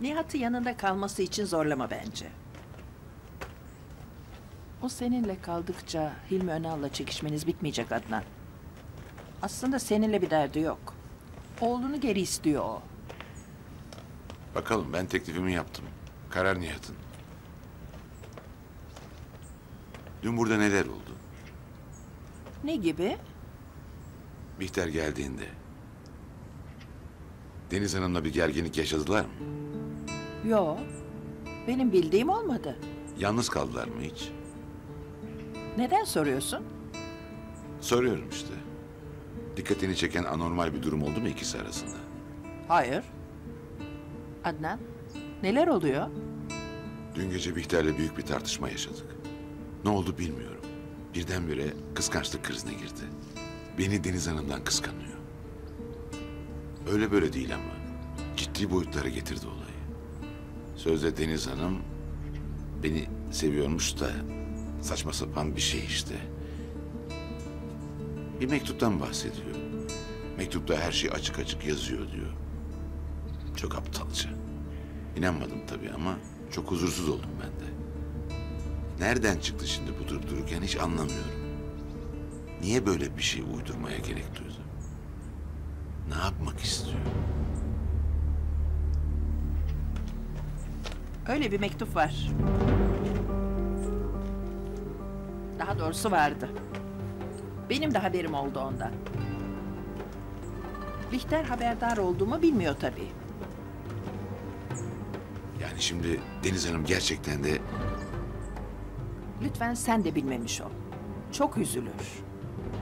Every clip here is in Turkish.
Nihat'ı yanında kalması için zorlama bence. O seninle kaldıkça Hilmi Önal'la çekişmeniz bitmeyecek Adnan. Aslında seninle bir derdi yok. Oğlunu geri istiyor o. Bakalım ben teklifimi yaptım. Karar Nihat'ın. Dün burada neler oldu? Ne gibi? Bihter geldiğinde. Deniz Hanım'la bir gerginlik yaşadılar mı? Yo. Benim bildiğim olmadı. Yalnız kaldılar mı hiç? Neden soruyorsun? Soruyorum işte. Dikkatini çeken anormal bir durum oldu mu ikisi arasında? Hayır. Adnan, neler oluyor? Dün gece Bihter'le büyük bir tartışma yaşadık. Ne oldu bilmiyorum. Birdenbire kıskançlık krizine girdi. Beni Deniz Hanım'dan kıskanıyor. Öyle böyle değil ama. Ciddi boyutlara getirdi olayı. Sözde Deniz Hanım beni seviyormuş da saçma sapan bir şey işte. Bir mektuptan bahsediyor. Mektupta her şey açık açık yazıyor diyor. Çok aptalca. İnanmadım tabii ama çok huzursuz oldum ben de. Nereden çıktı şimdi bu durup dururken hiç anlamıyorum. Niye böyle bir şey uydurmaya gerek duydu? Ne yapmak istiyor? Öyle bir mektup var. Daha doğrusu vardı. Benim de haberim oldu ondan. Bihter haberdar olduğumu bilmiyor tabii. Yani şimdi Deniz Hanım gerçekten de Lütfen sen de bilmemiş ol. Çok üzülür.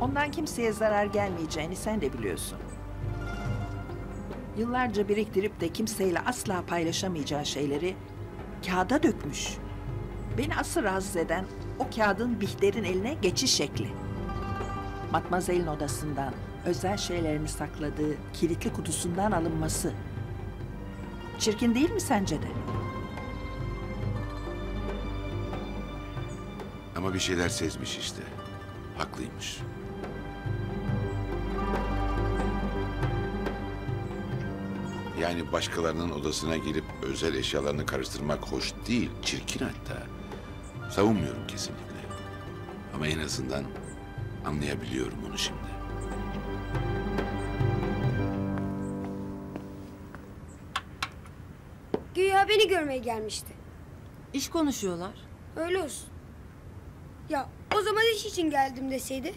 Ondan kimseye zarar gelmeyeceğini sen de biliyorsun. Yıllarca biriktirip de kimseyle asla paylaşamayacağı şeyleri kağıda dökmüş. Beni asıl rahatsız eden o kağıdın Bihter'in eline geçiş şekli. Matmazel'in odasından, özel şeylerini sakladığı kilitli kutusundan alınması. Çirkin değil mi sence de? ama bir şeyler sezmiş işte. Haklıymış. Yani başkalarının odasına girip özel eşyalarını karıştırmak hoş değil, çirkin hatta. Savunmuyorum kesinlikle. Ama en azından anlayabiliyorum onu şimdi. Güya beni görmeye gelmişti. İş konuşuyorlar. Öyle olsun. Ya o zaman iş için geldim deseydi.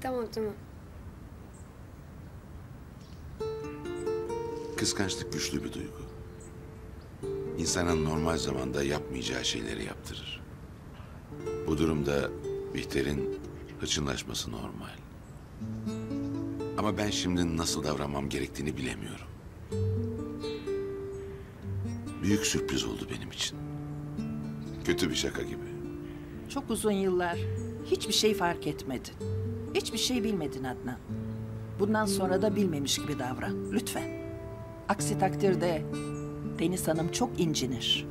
Tamam tamam. Kıskançlık güçlü bir duygu. İnsanın normal zamanda yapmayacağı şeyleri yaptırır. Bu durumda Bihter'in hıçınlaşması normal. Ama ben şimdi nasıl davranmam gerektiğini bilemiyorum. Büyük sürpriz oldu benim için. Kötü bir şaka gibi. Çok uzun yıllar hiçbir şey fark etmedin. Hiçbir şey bilmedin Adnan. Bundan sonra da bilmemiş gibi davran lütfen. Aksi takdirde Deniz Hanım çok incinir.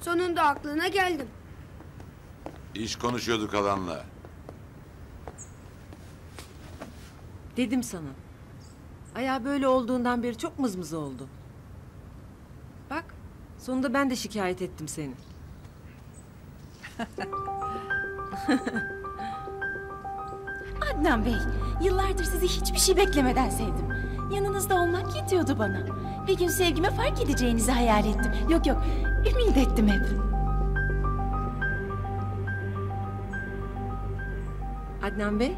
Sonunda aklına geldim. İş konuşuyorduk alanla. Dedim sana. Ayağı böyle olduğundan beri çok mızmız oldu. Sonunda ben de şikayet ettim seni. Adnan Bey, yıllardır sizi hiçbir şey beklemeden sevdim. Yanınızda olmak yetiyordu bana. Bir gün sevgime fark edeceğinizi hayal ettim. Yok yok, ümit ettim hep. Adnan Bey,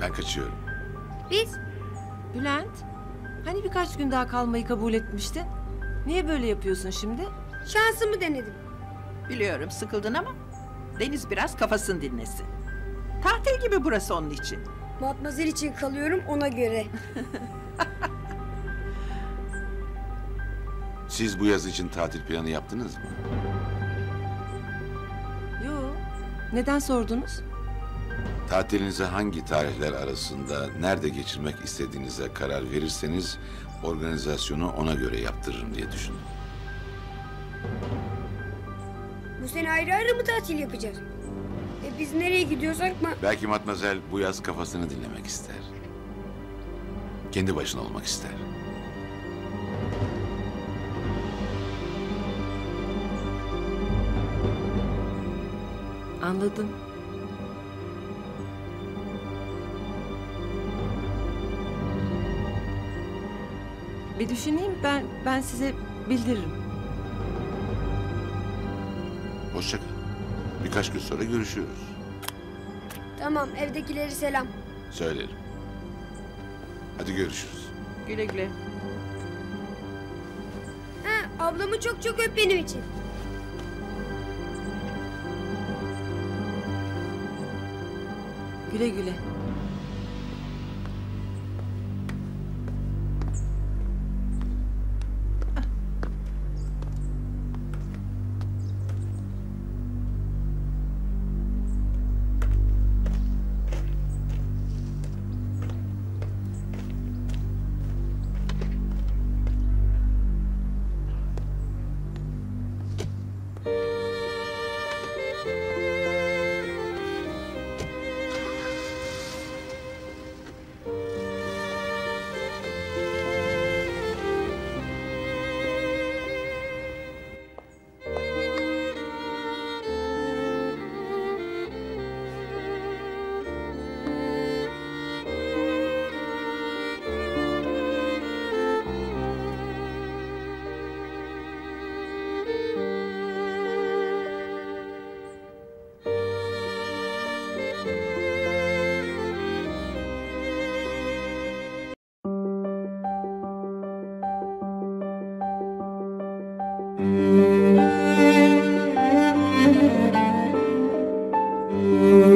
Ben kaçıyorum. Biz Bülent. Hani birkaç gün daha kalmayı kabul etmiştin? Niye böyle yapıyorsun şimdi? şansımı denedim. Biliyorum sıkıldın ama Deniz biraz kafasını dinlesin. Tatil gibi burası onun için. Matmazel için kalıyorum ona göre. Siz bu yaz için tatil planı yaptınız mı? Yo. Neden sordunuz? Tatilinizi hangi tarihler arasında nerede geçirmek istediğinize karar verirseniz Organizasyonu ona göre yaptırırım diye düşündüm. Bu sene ayrı ayrı mı tatil yapacağız? E biz nereye gidiyorsak mı? Belki Matmazel bu yaz kafasını dinlemek ister. Kendi başına olmak ister. Anladım. Bir düşüneyim ben ben size bildiririm. Hoşça kal. Birkaç gün sonra görüşüyoruz. Tamam evdekileri selam. Söylerim. Hadi görüşürüz. Güle güle. Ha, ablamı çok çok öp benim için. Güle güle.